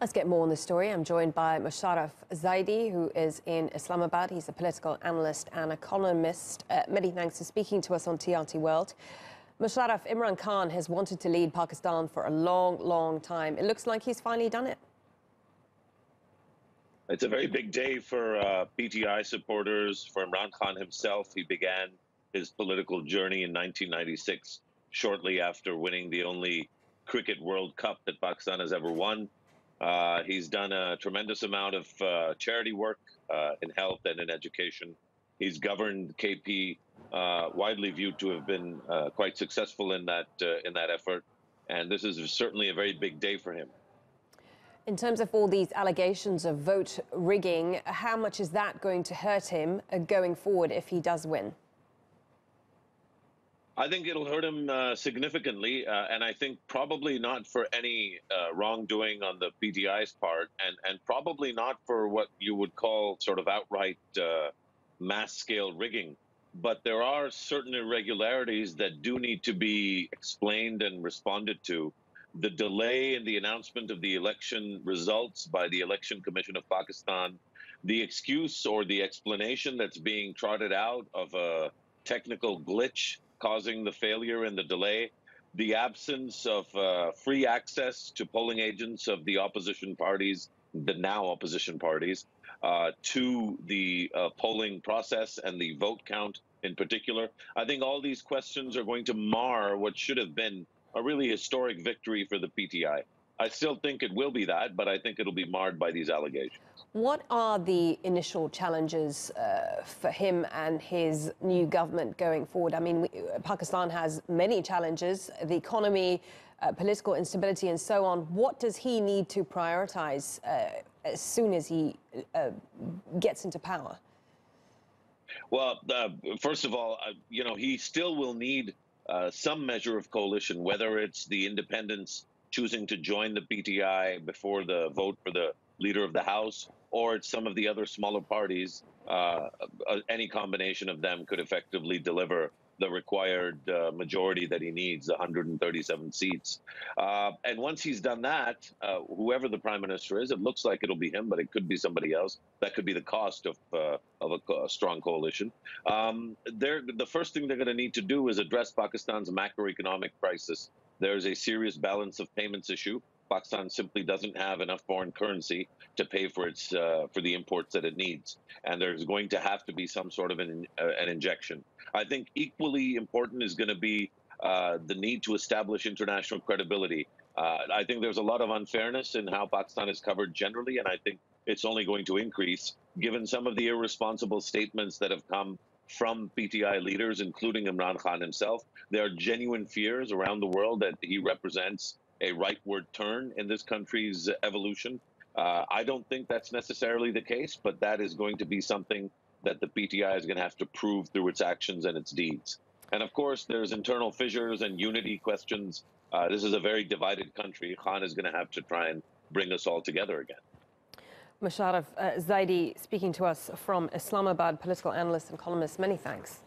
Let's get more on this story. I'm joined by Mosharraf Zaidi, who is in Islamabad. He's a political analyst and economist. Uh, many thanks for speaking to us on TRT World. Mosharraf, Imran Khan has wanted to lead Pakistan for a long, long time. It looks like he's finally done it. It's a very big day for uh, PTI supporters, for Imran Khan himself. He began his political journey in 1996, shortly after winning the only Cricket World Cup that Pakistan has ever won. Uh, he's done a tremendous amount of uh, charity work uh, in health and in education. He's governed KP, uh, widely viewed to have been uh, quite successful in that uh, in that effort, and this is certainly a very big day for him. In terms of all these allegations of vote rigging, how much is that going to hurt him going forward if he does win? I think it'll hurt him uh, significantly, uh, and I think probably not for any uh, wrongdoing on the PTI's part, and and probably not for what you would call sort of outright uh, mass scale rigging. But there are certain irregularities that do need to be explained and responded to. The delay in the announcement of the election results by the Election Commission of Pakistan, the excuse or the explanation that's being trotted out of a technical glitch causing the failure and the delay, the absence of uh, free access to polling agents of the opposition parties, the now opposition parties, uh, to the uh, polling process and the vote count in particular. I think all these questions are going to mar what should have been a really historic victory for the PTI. I still think it will be that, but I think it'll be marred by these allegations. What are the initial challenges uh, for him and his new government going forward? I mean, we, Pakistan has many challenges the economy, uh, political instability, and so on. What does he need to prioritize uh, as soon as he uh, gets into power? Well, uh, first of all, uh, you know, he still will need some measure of coalition, whether it's the independents choosing to join the PTI before the vote for the leader of the House, or it's some of the other smaller parties. Uh, uh, any combination of them could effectively deliver the required uh, majority that he needs, 137 seats. Uh, and once he's done that, uh, whoever the prime minister is, it looks like it'll be him, but it could be somebody else. That could be the cost of uh, of a, a, strong coalition. Um, the first thing they're going to need to do is address Pakistan's macroeconomic crisis. There's a serious balance of payments issue. Pakistan simply doesn't have enough foreign currency to pay for its uh, for the imports that it needs, and there's going to have to be some sort of an, uh, an injection. I think equally important is going to be uh, the need to establish international credibility. Uh, I think there's a lot of unfairness in how Pakistan is covered generally, and I think it's only going to increase given some of the irresponsible statements that have come from PTI leaders, including Imran Khan himself. There are genuine fears around the world that he represents a rightward turn in this country's evolution. Uh, I don't think that's necessarily the case, but that is going to be something that the PTI is going to have to prove through its actions and its deeds. And of course, there's internal fissures and unity questions. Uh, this is a very divided country. Khan is going to have to try and bring us all together again. Mosharraf uh, Zaidi speaking to us from Islamabad, political analyst and columnist. Many thanks.